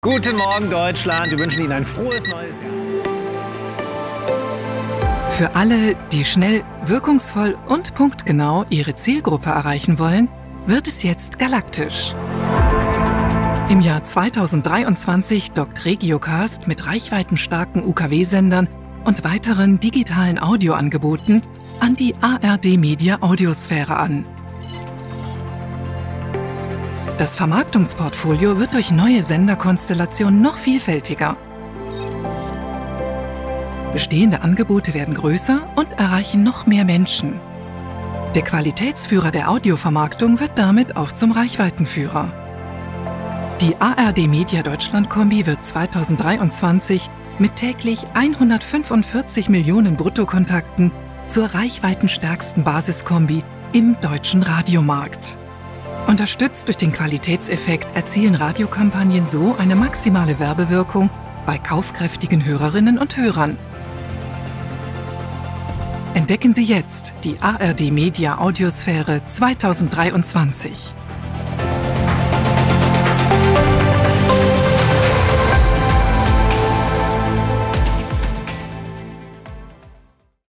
Guten Morgen Deutschland, wir wünschen Ihnen ein frohes neues Jahr. Für alle, die schnell, wirkungsvoll und punktgenau ihre Zielgruppe erreichen wollen, wird es jetzt galaktisch. Im Jahr 2023 dockt Regiocast mit reichweitenstarken UKW-Sendern und weiteren digitalen Audioangeboten an die ARD Media Audiosphäre an. Das Vermarktungsportfolio wird durch neue Senderkonstellationen noch vielfältiger. Bestehende Angebote werden größer und erreichen noch mehr Menschen. Der Qualitätsführer der Audiovermarktung wird damit auch zum Reichweitenführer. Die ARD Media Deutschland Kombi wird 2023 mit täglich 145 Millionen Bruttokontakten zur reichweitenstärksten Basiskombi im deutschen Radiomarkt. Unterstützt durch den Qualitätseffekt erzielen Radiokampagnen so eine maximale Werbewirkung bei kaufkräftigen Hörerinnen und Hörern. Entdecken Sie jetzt die ARD Media Audiosphäre 2023.